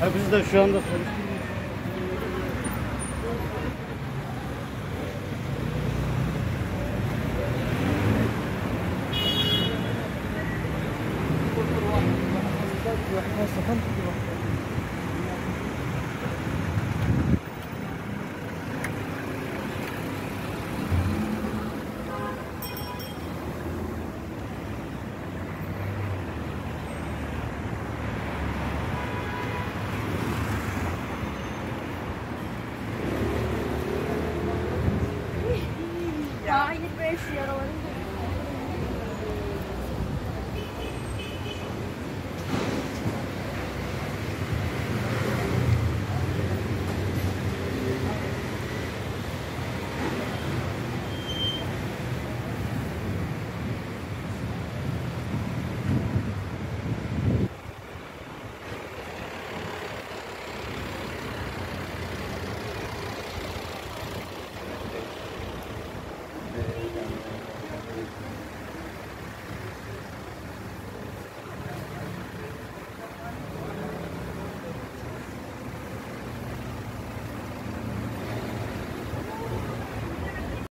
Ha biz de şu anda Thank you. Seattle.